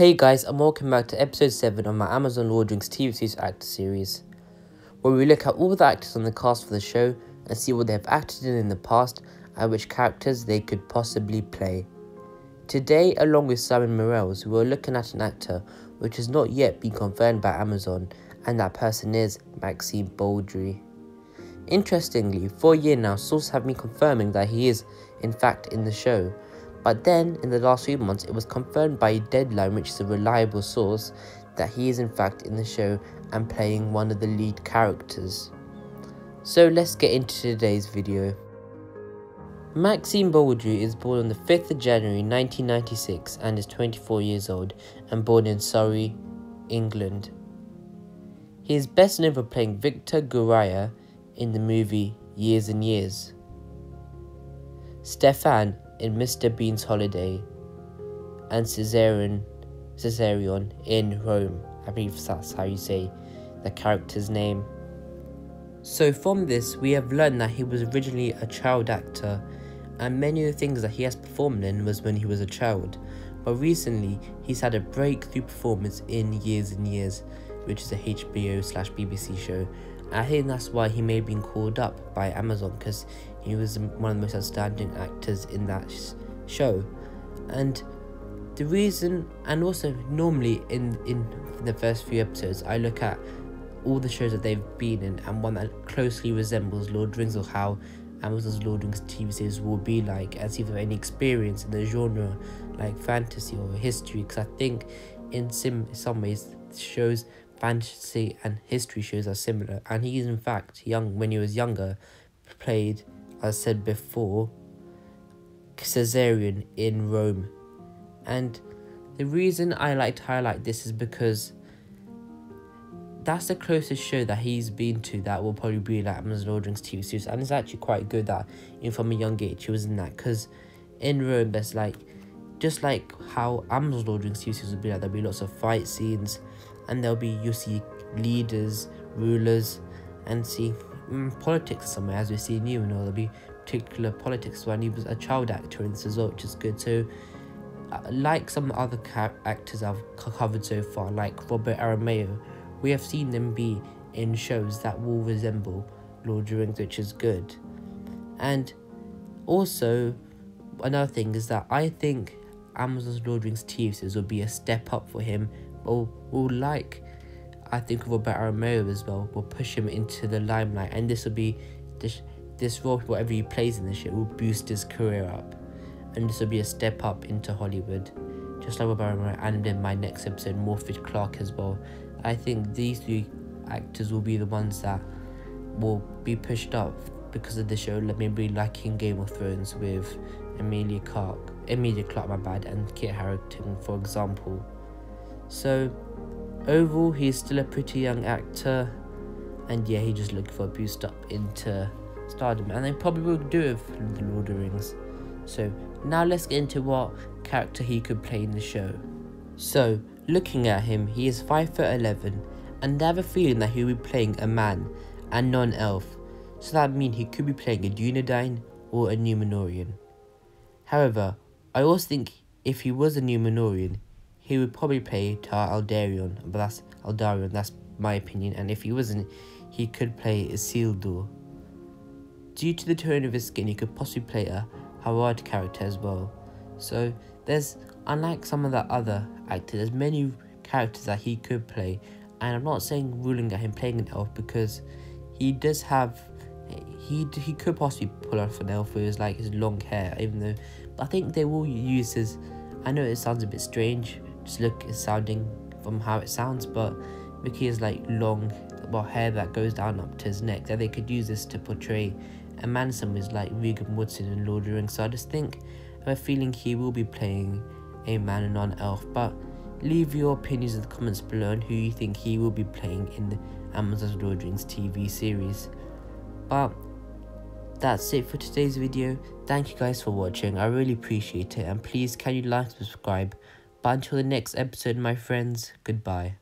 Hey guys, and welcome back to episode 7 of my Amazon Lord Rings TV series actor series, where we look at all the actors on the cast for the show and see what they have acted in in the past and which characters they could possibly play. Today, along with Simon Merrells, we are looking at an actor which has not yet been confirmed by Amazon, and that person is Maxim Baldry. Interestingly, for a year now, sources have been confirming that he is, in fact, in the show, but then, in the last few months, it was confirmed by Deadline, which is a reliable source, that he is in fact in the show and playing one of the lead characters. So let's get into today's video. Maxim Baldry is born on the 5th of January 1996 and is 24 years old and born in Surrey, England. He is best known for playing Viktor Goraya in the movie Years and Years. Stefan in Mr. Bean's Holiday, and Caesarion, Caesarion in Rome. I believe that's how you say the character's name. So from this, we have learned that he was originally a child actor, and many of the things that he has performed in was when he was a child. But recently, he's had a breakthrough performance in Years and Years, which is a HBO slash BBC show. I think that's why he may have been called up by Amazon because he was one of the most outstanding actors in that show. And the reason, and also normally in, in the first few episodes, I look at all the shows that they've been in and one that closely resembles Lord Rings or how Amazon's Lord Rings TV series will be like, see if they have any experience in the genre like fantasy or history. Because I think in some, some ways, shows fantasy and history shows are similar. And he's in fact young when he was younger, played as I said before, Caesarion in Rome. And the reason I like to highlight this is because that's the closest show that he's been to that will probably be like Amazon Lord Rings TV series. And it's actually quite good that even from a young age he was in that. Because in Rome, there's like, just like how Amazon Lord Rings TV series will be like, there'll be lots of fight scenes. And there'll be, you'll see leaders, rulers, and see mm, politics somewhere, as we see in you, know, there'll be particular politics when he was a child actor in this as well, which is good. So, uh, like some other actors I've covered so far, like Robert Aramayo, we have seen them be in shows that will resemble Lord of the Rings, which is good. And also, another thing is that I think Amazon's Lord of the Rings TV series will be a step up for him, or will like I think of Robert Aramayo as well will push him into the limelight, and this will be this this role, whatever he plays in the show, will boost his career up, and this will be a step up into Hollywood, just like Robert Aramayo, and in my next episode, Morfydd Clark as well. I think these three actors will be the ones that will be pushed up because of the show. Let me be like in Game of Thrones with Emilia Clarke, Emilia Clark, my bad, and Kit Harington, for example. So Overall, he's still a pretty young actor, and yeah, he just looking for a boost up into stardom, and they probably will do with the Lord of the Rings. So now let's get into what character he could play in the show. So looking at him, he is five foot eleven, and I have a feeling that he'll be playing a man and non-elf. So that means he could be playing a Dunedain or a Numenorean. However, I also think if he was a Numenorean, he would probably play Tar Aldarion, but that's Aldarion, that's my opinion, and if he wasn't, he could play Isildur. Due to the tone of his skin, he could possibly play a Harad character as well. So there's, unlike some of the other actors, there's many characters that he could play, and I'm not saying ruling at him playing an elf because he does have he he could possibly pull off an elf with his like his long hair, even though but I think they will use his I know it sounds a bit strange just look is sounding from how it sounds, but Mickey has like long well hair that goes down up to his neck that they could use this to portray a Manson was like Regan Woodson and Lord Rings. So I just think I have a feeling he will be playing a man and non-elf. But leave your opinions in the comments below on who you think he will be playing in the Amazon's Lord Rings TV series. But that's it for today's video. Thank you guys for watching. I really appreciate it. And please can you like subscribe but until the next episode, my friends, goodbye.